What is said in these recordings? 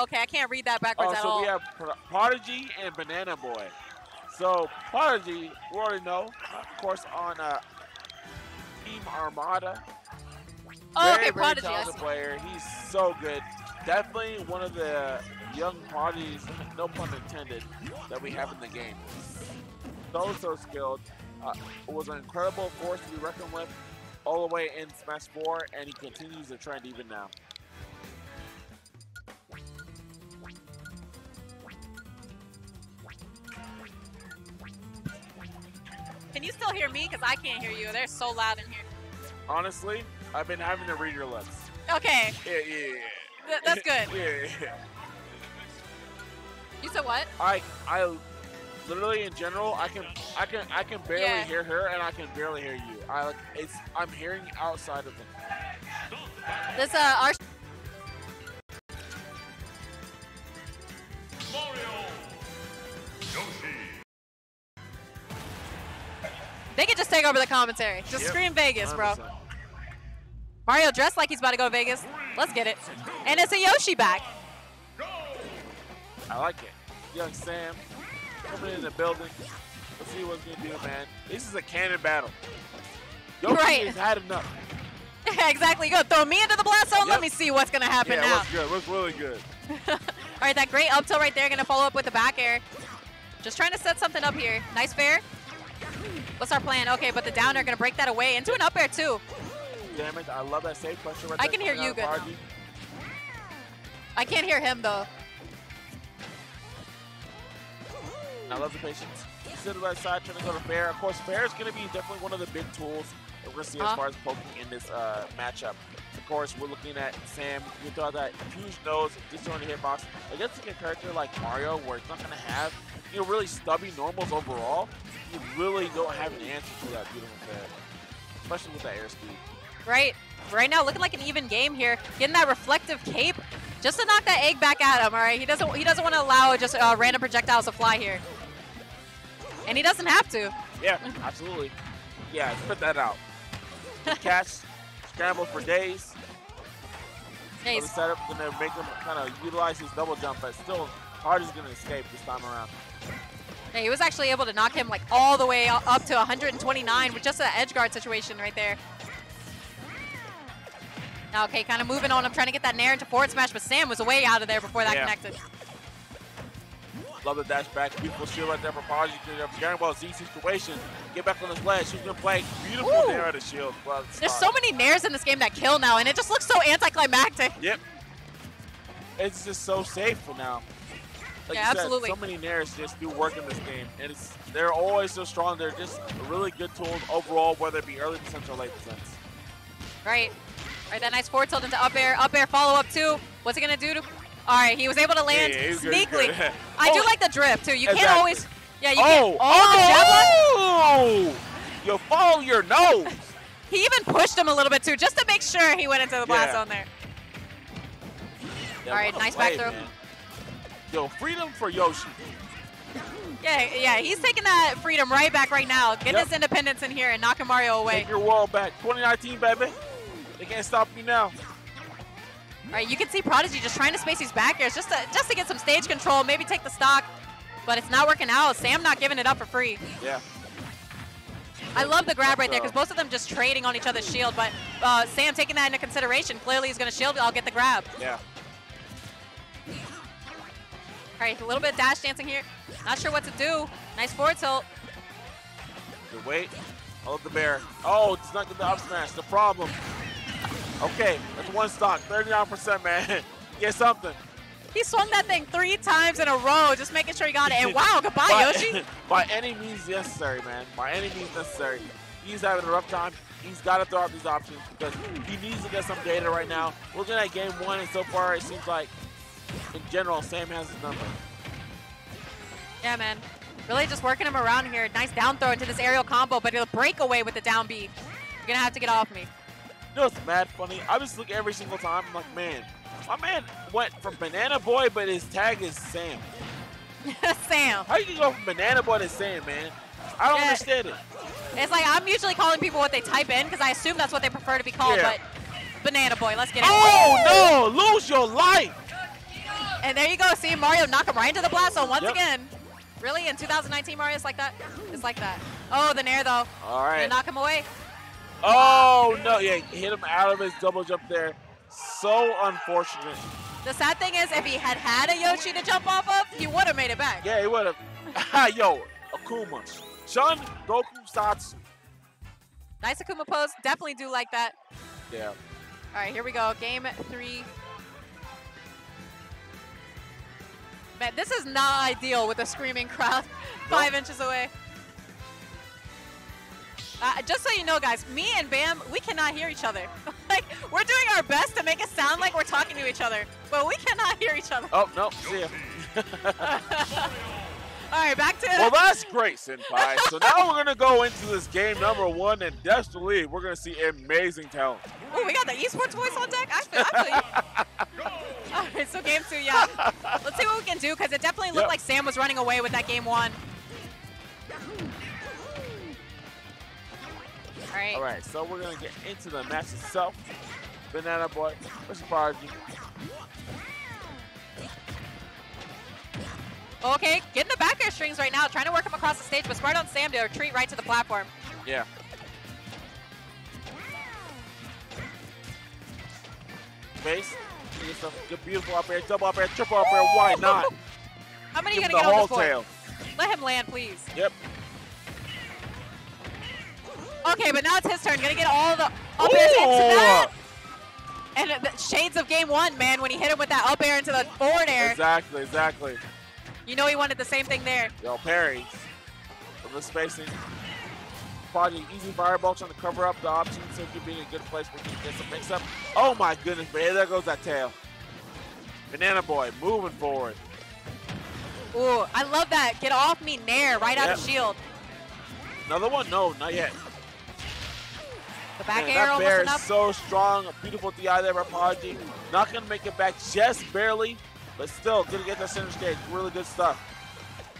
Okay, I can't read that backwards Oh, at so all. we have Pro- Prodigy and Banana Boy. So Prodigy, we already know, of course, on uh, Team Armada. oh, very, okay, very Prodigy. I talented player. He's so good. Definitely one of the young prodigies, no pun intended, that we have in the game. So so skilled. Uh, was an incredible force to be reckoned with all the way in Smash 4, and he continues the trend even now. Can you still hear me? Because I can't hear you. They're so loud in here. Honestly, I've been having to read your lips. Okay, Yeah, yeah, yeah. th- that's good. yeah, yeah. You said what? I I literally in general I can I can I can barely Yeah. hear her and I can barely hear you. I like it's I'm hearing outside of them. This uh, our they could just take over the commentary. Just Yep, scream Vegas, bro. 100%. Mario dressed like he's about to go to Vegas. Let's get it. And it's a Yoshi back. I like it. Young Sam coming in the building. Let's see what he's gonna do, man. This is a cannon battle. Yoshi Right. has had enough. exactly. You gonna throw me into the blast zone? Let me see what's gonna happen yeah, now. what's good? What's really good? All right, that great up tilt right there. Gonna follow up with the back air. Just trying to set something up here. Nice fair. What's our plan? Okay, but the down air gonna break that away into an up air too. Damn it! I love that safe pressure right I can hear you good I can't hear him though. I love the patience. He's to the right side, trying to go to Fair. Of course, Fair is going to be definitely one of the big tools that we're going to see as Uh-huh. far as poking in this uh, matchup. Of course, we're looking at Sam. You throw that huge nose, just throwing the hitbox. Against a character like Mario, where it's not going to have you know really stubby normals overall, you really don't have an answer to that beautiful Fair, especially with that airspeed. Right, right now looking like an even game here. Getting that reflective cape just to knock that egg back at him. All right, he doesn't he doesn't want to allow just uh, random projectiles to fly here, and he doesn't have to. Yeah, absolutely. Yeah, put that out. Catch, scramble for days. Yeah, So he's the setup gonna make him kind of utilize his double jump, but still, Hard is gonna escape this time around. Yeah, he was actually able to knock him like all the way up to 129 with just an edge guard situation right there. Okay, kind of moving on. I'm trying to get that Nair into forward smash, but Sam was way out of there before that Yeah. connected. Love the dash back. Beautiful shield right there for Prodigy. Dragon Ball Z situation. Get back on his ledge. She's gonna play beautiful there at the shield. Well, There's so many Nairs in this game that kill now, and it just looks so anticlimactic. Yep. It's just so safe for now. Like Yeah, said, absolutely. so many Nairs just do work in this game, and it's they're always so strong. They're just really good tools overall, whether it be early defense or late defense. Right. All right, that nice forward tilt into up air. Up air follow up too. What's he gonna do to? All right, he was able to land Yeah, good, he's sneakily. good. I do Oh, like the drip too. You can't always. Yeah, you oh, can't. Oh, the oh! You follow your nose. He even pushed him a little bit too, just to make sure he went into the blast Yeah. zone there. Yeah, All right, nice back throw. man. Yo, freedom for Yoshi. Yeah, yeah, he's taking that freedom right back right now, Get Yep. his independence in here and knocking Mario away. Take your wall back. 2019, baby. They can't stop you now. All right, you can see Prodigy just trying to space these back airs just to just to get some stage control, maybe take the stock, but it's not working out. Sam not giving it up for free. Yeah. I love the grab right there because both of them just trading on each other's shield, but uh, Sam taking that into consideration. Clearly, he's going to shield. I'll get the grab. Yeah. All right, a little bit of dash dancing here. Not sure what to do. Nice forward tilt. Good weight. Love the bear. Oh, it's not the up smash. The problem. Okay, that's one stock. 39%, man. Get something. He swung that thing three times in a row, just making sure he got it. And wow, goodbye, by, Yoshi. by any means necessary, man. By any means necessary. He's having a rough time. He's got to throw out these options because he needs to get some data right now. We're looking at game one, and so far it seems like, in general, Sam has his number. Yeah, man. Really just working him around here. Nice down throw into this aerial combo, but it'll break away with the down B. You're going to have to get off me. You know what's mad funny? I just look every single time. I'm like, man, my man went from Banana Boy, but his tag is Sam. Sam. How you can go from Banana Boy to Sam, man? I don't Yeah. understand it. It's like I'm usually calling people what they type in because I assume that's what they prefer to be called, Yeah. but Banana Boy, let's get it. Oh no! Lose your life. And there you go. See Mario knock him right into the blast zone once Yep. again. Really? In 2019 Mario is like that? It's like that. Oh, the nair though. All right. Knock him away. Oh no! Yeah, hit him out of his double jump there. So unfortunate. The sad thing is, if he had had a Yoshi to jump off of, he would have made it back. Yeah, he would have. Yo, Akuma, Shun Goku Satsu. Nice Akuma pose. Definitely do like that. Yeah. All right, here we go. Game three. Man, this is not ideal with a screaming crowd five inches away. Uh, just so you know, guys, me and Bam, we cannot hear each other. like, we're doing our best to make it sound like we're talking to each other, but we cannot hear each other. Oh no, see ya. All right, back to well, that's great, Senpai. So now we're gonna go into this game number one, and believe we're gonna see amazing talent. Oh, we got the esports voice on deck. I feel, I feel you. All right, so game two, yeah. Let's see what we can do because it definitely looked Yep. like Sam was running away with that game one. All right. All right, so we're gonna get into the match itself. Banana Boy versus Prodigy. Okay, getting the back air strings right now, trying to work him across the stage, but smart on Sam to retreat right to the platform. Yeah. Base. Get some good, beautiful up air, double up air, triple up air. Why not? How many are you Give gonna get on this tail. Let him land, please. Yep. Okay, but now it's his turn. Gonna get all the up airs into that. And the shades of game one, man, when he hit him with that up air into the forward air, Exactly, exactly. you know he wanted the same thing there. Yo, parries from the spacing. Prodigy easy fireball trying to cover up the option so he can be in a good place where he can get some mix up. Oh my goodness, man, there goes that tail. Banana Boy moving forward. Ooh, I love that. Get off me, Nair, right out of shield. Another one? No, not yet. The back Man, air that bear is so strong. A beautiful DI there by Prodigy. Not going to make it back just barely, but still going to get that center stage. Really good stuff.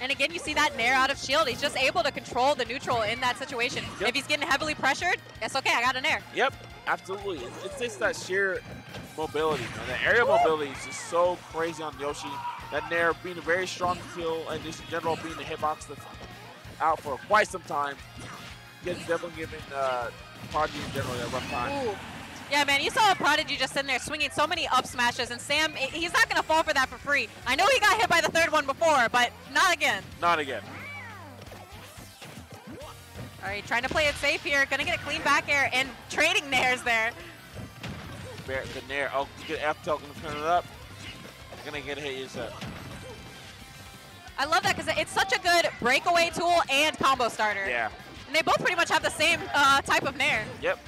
And again, you see that Nair out of shield. He's just able to control the neutral in that situation. Yep. If he's getting heavily pressured, it's okay. I got a Nair. Yep, absolutely. It's, just that sheer mobility. And the aerial mobility is just so crazy on Yoshi. That Nair being a very strong kill and just in general being the hitbox that's out for quite some time. Gets definitely giving uh, Prodigy in general a rough time. Ooh. Yeah, man, you saw a Prodigy just sitting there swinging so many up smashes, and Sam, he's not going to fall for that for free. I know he got hit by the third one before, but not again. Not again. All right, trying to play it safe here. Going to get a clean back air and trading Nairs there. Bear, the Nair. Oh, good F tilt gonna turn it up. Gonna get a hit yourself. I love that because it's such a good breakaway tool and combo starter. Yeah. And they both pretty much have the same uh, type of Nair. Yep.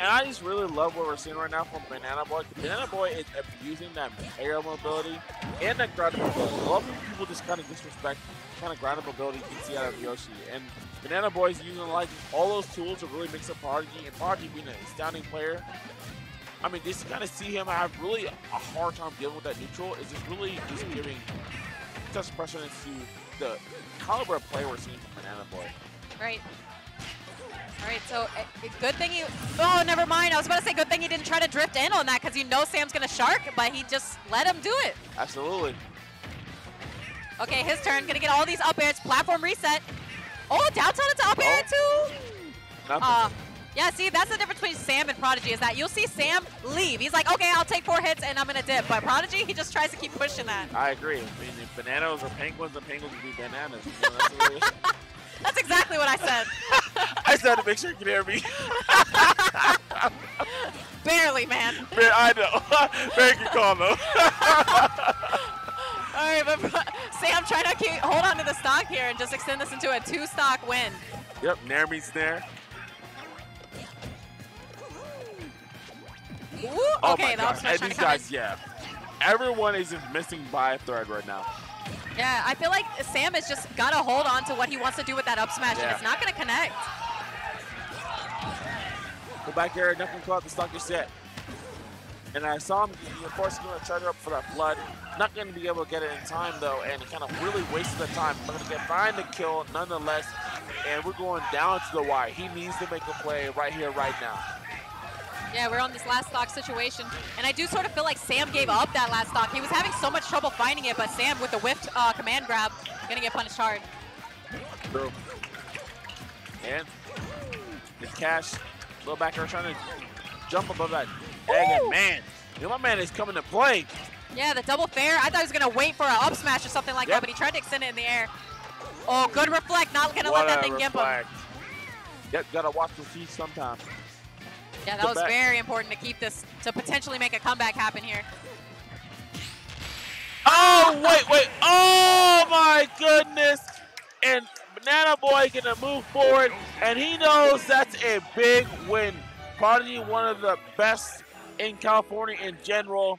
And I just really love what we're seeing right now from Banana Boy. Banana Boy is abusing that aerial mobility and that ground mobility. A lot of people just kind of disrespect kind of ground mobility you can see out of Yoshi. And Banana Boy is using like all those tools to really mix up Prodigy. And Prodigy being an astounding player, I mean, just kind of see him have really a hard time dealing with that neutral is just really just giving such precedence to the caliber of play we're seeing from Banana Boy. Right. All right, so uh, good thing you. Oh, never mind. I was about to say good thing he didn't try to drift in on that because you know Sam's gonna shark, but he just let him do it. Absolutely. Okay, his turn. Gonna get all these up airs. Platform reset. Oh, down tilt into up air too. Nothing. Uh, yeah, see, that's the difference between Sam and Prodigy is that you'll see Sam leave. He's like, okay, I'll take four hits and I'm gonna dip. But Prodigy, he just tries to keep pushing that. I agree. I mean, if bananas are penguins, then penguins would be bananas. You know, that's what it is. That's exactly what I said. I just had to make sure you could hear me. Barely, man. I know. Very good call, though. All right, but Sam try to keep, hold on to the stock here and just extend this into a two stock win. yep, Nair meets Snare. Ooh, Oh okay, my god. And these come in. guys, yeah. Everyone is missing by a thread right now. Yeah, I feel like Sam has just got to hold on to what he wants to do with that up smash, and it's not going to connect. Go back there, nothing caught the stock is set. And I saw him, of course, going to charge up for that flood. Not going to be able to get it in time, though, and kind of really wasted the time. But going to get behind the kill nonetheless. And we're going down to the wire. He needs to make a play right here, right now. Yeah, we're on this last stock situation. And I do sort of feel like Sam gave up that last stock. He was having so much trouble finding it, but Sam with the whiffed uh, command grab, gonna get punished hard. True. And it's Cash, little back air trying to jump above that egg. And man, you know, my man is coming to play. Yeah, the double fair. I thought he was gonna wait for an up smash or something like Yep. that, but he tried to extend it in the air. Oh, good reflect. Not gonna let that thing gimp him. reflect. Yep, gotta watch the feet sometimes. Yeah, that was back. very important to keep this to potentially make a comeback happen here. Oh, wait, wait. Oh, my goodness. And Banana Boy gonna move forward, and he knows that's a big win. Probably one of the best in California in general.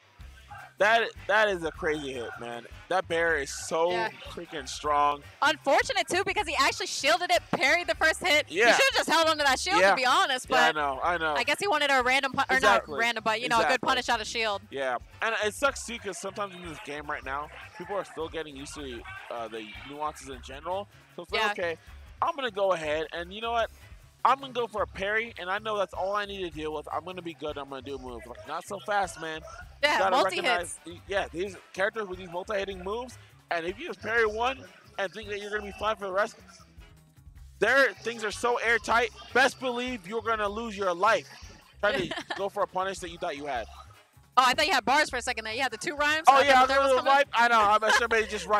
That that is a crazy hit, man. That bear is so Yeah. freaking strong. Unfortunate too because he actually shielded it, parried the first hit. Yeah. He should have just held onto that shield Yeah. to be honest, Yeah, I know, I know. I guess he wanted a random pu- or Exactly. not random, but you know, a good punish out of shield. Yeah, and it sucks too because sometimes in this game right now, people are still getting used to uh, the nuances in general. So it's like, Yeah. okay, I'm gonna go ahead, and you know what? I'm gonna go for a parry, and I know that's all I need to deal with. I'm gonna be good. I'm gonna do a move. Like, not so fast, man. You Yeah, gotta multi recognize, hits. yeah, these characters with these multi-hitting moves, and if you just parry one and think that you're gonna be fine for the rest, their things are so airtight. Best believe you're gonna lose your life trying to go for a punish that you thought you had. Oh, I thought you had bars for a second there. You had the two rhymes. Oh yeah, the was coming. right. I know. I'm sure just right.